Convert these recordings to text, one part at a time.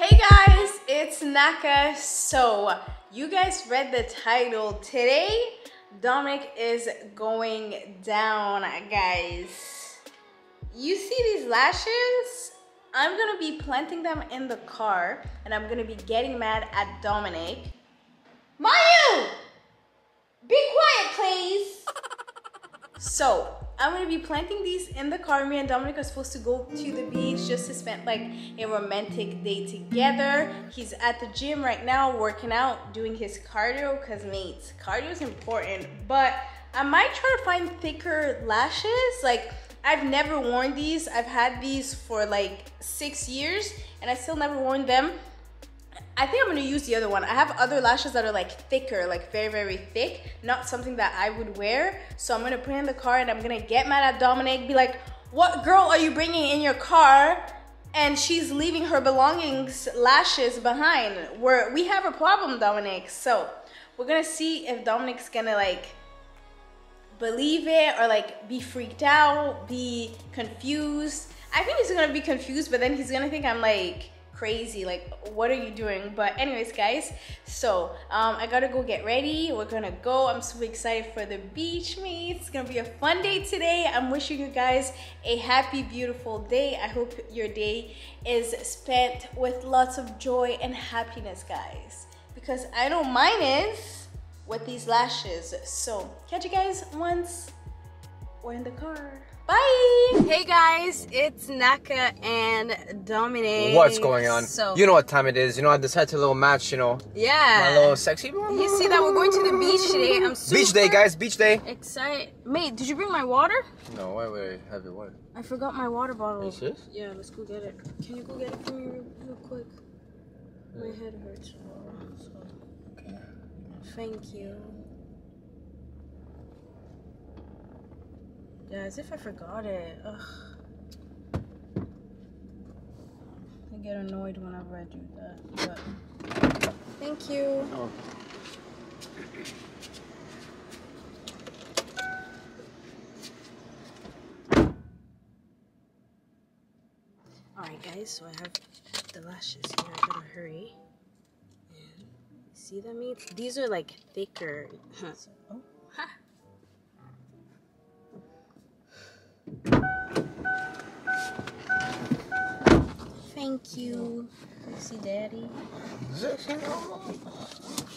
Hey guys, it's Naka. So, you guys read the title. Today, Dominic is going down, guys. You see these lashes? I'm gonna be planting them in the car and I'm gonna be getting mad at Dominic. Mayu! Be quiet, please! So, I'm gonna be planting these in the car. Me and Dominic are supposed to go to the beach just to spend like a romantic day together. He's at the gym right now working out, doing his cardio, cause mates, cardio is important. But I might try to find thicker lashes. Like I've never worn these. I've had these for like six years and I still never worn them. I think I'm gonna use the other one. I have other lashes that are like thicker, like very, very thick, not something that I would wear. So I'm gonna put in the car and I'm gonna get mad at Dominic, be like, what girl are you bringing in your car? And she's leaving her belongings, lashes behind. Where we have a problem, Dominic. So we're gonna see if Dominic's gonna like believe it or like be freaked out, be confused. I think he's gonna be confused, but then he's gonna think I'm like crazy like what are you doing? But anyways guys so um, i gotta go get ready. We're gonna go. I'm super excited for the beach meet it's gonna be a fun day today. I'm wishing you guys a happy beautiful day. I hope your day is spent with lots of joy and happiness guys. Because i know mine is with these lashes. So catch you guys once we're in the car Bye. Hey guys, it's Naka and Dominic. What's going on? So you know what time it is. You know, I decided to little match. You know. Yeah. My little sexy. You see that we're going to the beach today. I'm super beach day, guys. Beach day. Excited. Mate, did you bring my water? No. Why would I have your water? I forgot my water bottle. Are this? Yeah. Let's go get it. Can you go get it for me real, real quick? My head hurts. Oh, okay. Thank you. Yeah, as if I forgot it. Ugh. I get annoyed whenever I do that. But thank you. Oh. Alright guys, so I have the lashes here. I gotta hurry. And see them? These are like thicker. oh. Thank you. See daddy.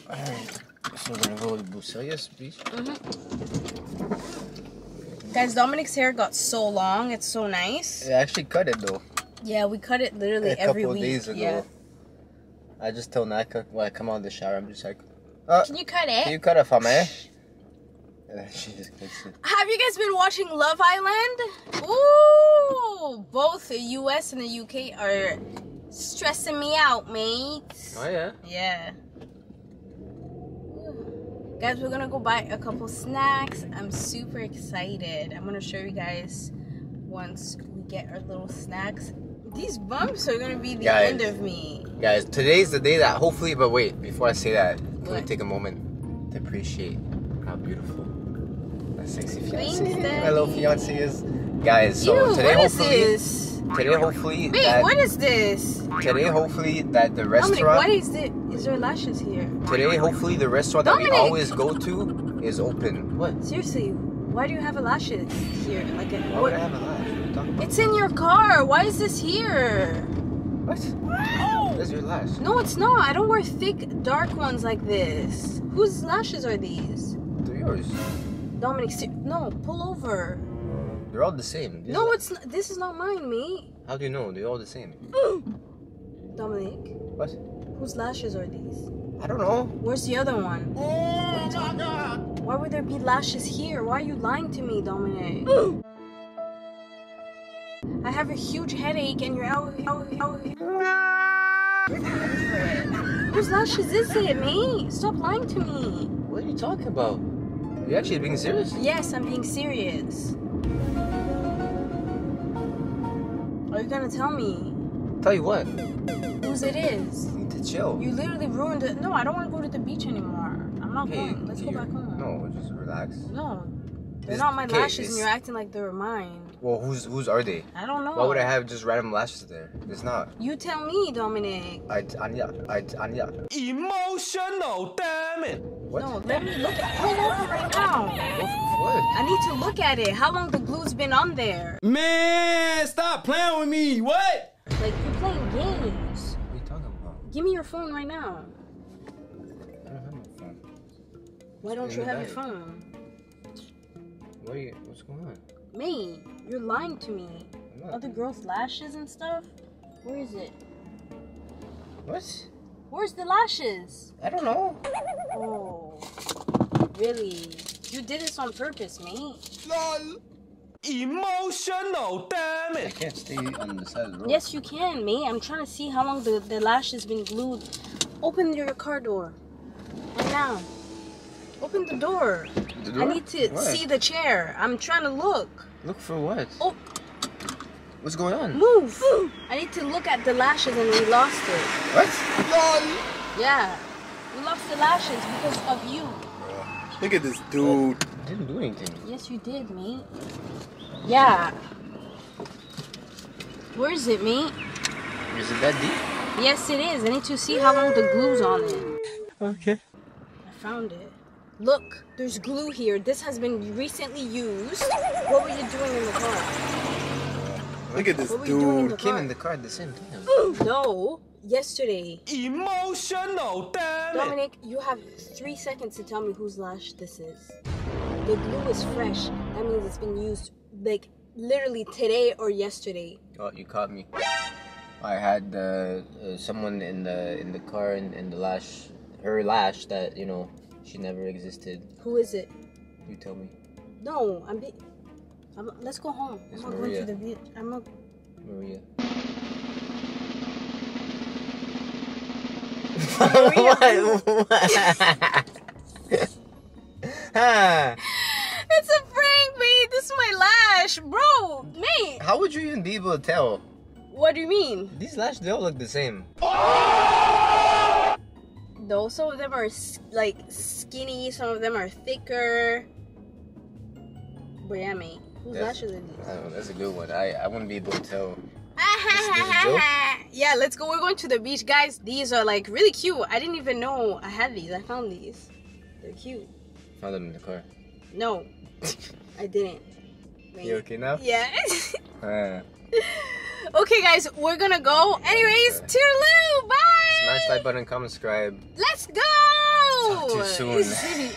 Alright. So we're gonna go to Bucelius Beach. Mm -hmm. Guys, Dominic's hair got so long. It's so nice. I actually cut it though. Yeah, we cut it literally a every couple week. days ago. Yeah. I just told Naka when I come out of the shower, I'm just like, uh, Can you cut it? Can you cut it for me? She just it. Have you guys been watching Love Island? Ooh, both the US and the UK are stressing me out, mate. Oh yeah. Yeah. Guys, we're gonna go buy a couple snacks. I'm super excited. I'm gonna show you guys once we get our little snacks. These bumps are gonna be the guys, end of me. Guys, today's the day that hopefully, but wait, before I say that, can what? we take a moment to appreciate how beautiful sexy fiance, my little fiance is. Guys, so Ew, today hopefully, today hopefully, wait, that, what is this? Today hopefully that the restaurant. Dominic, what is it? Is there lashes here? Today hopefully the restaurant Dominic. that we always go to is open. What? Seriously, why do you have a lashes here? Like a, why what? would I have a lash? It's in your car. Why is this here? What? Oh. That's your lash. No, it's not. I don't wear thick, dark ones like this. Whose lashes are these? They're yours. Dominic, no, pull over. They're all the same. This no, it's not, this is not mine, me. How do you know? They're all the same. Dominic. What? Whose lashes are these? I don't know. Where's the other one? Oh my god! Why would there be lashes here? Why are you lying to me, Dominic? I have a huge headache and you're out, out, out. Whose lashes is it, me? Stop lying to me. What are you talking about? You actually being serious? Yes, I'm being serious. Are you gonna tell me? Tell you what? Whose it is? You need to chill. You literally ruined it. No, I don't want to go to the beach anymore. I'm not okay, going. Let's go back home. No, just relax. No, they're not my lashes, and you're acting like they're mine. Well, who's who's are they? I don't know. Why would I have just random lashes there? It's not. You tell me, Dominic. I Anya I Anya. Emotional, damn it. What? No, let me look at pull over right now. What? I need to look at it. How long the glue's been on there? Man, stop playing with me. What? Like you're playing games. What are you talking about? Give me your phone right now. I don't have my phone. Why don't you have your phone? What are you, what's going on? Me, you're lying to me. Other girls' lashes and stuff. Where is it? What? Where's the lashes? I don't know. Oh, really? You did this on purpose, mate. Lol. Emotional, damn it! I can't stay on the side of the road. Yes, you can, mate. I'm trying to see how long the, the lash has been glued. Open your car door. Right now. Open the door. The door? I need to What? see the chair. I'm trying to look. Look for what? Oh, What's going on? move. I need to look at the lashes and we lost it. What? Yeah. We lost the lashes because of you. Look at this dude. I didn't do anything. Yes, you did, mate. Yeah. Where is it, mate? Is it that deep? Yes, it is. I need to see how long the glue's on it. Okay. I found it. Look, there's glue here. This has been recently used. What were you doing in the car? Look at this What were you doing in dude. the Came car? in the car at the same time. No, yesterday. Emotional, damn. Dominic, you have three seconds to tell me whose lash this is. The glue is fresh. That means it's been used like literally today or yesterday. Oh, you caught me. I had uh, uh, someone in the in the car in, in the lash, her lash that you know she never existed. Who is it? You tell me, No, I'm. Be- I'm let's go home. It's I'm not going to the beach. I'm not. Maria. Maria. what? Ah, It's a prank, mate. This is my lash, bro. Mate, How would you even be able to tell? what do you mean? These lashes they all look the same. No, some of them are like skinny. Some of them are thicker. But yeah, mate. Lashes are these? I don't know, that's a good one. I, I wouldn't be able to tell. yeah, let's go. We're going to the beach, guys. These are like really cute. I didn't even know I had these. I found these. They're cute. Found them in the car. No, I didn't. Wait. You okay now? Yeah. Ah. okay, guys, we're gonna go. Anyways, toodaloo. Bye. Smash like button, comment, subscribe. Let's go. Talk to you soon.